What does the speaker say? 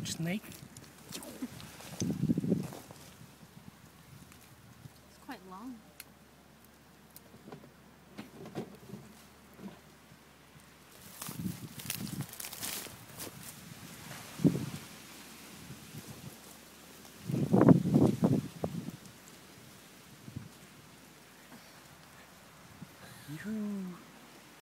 that snake. It's quite long. Yoo-hoo.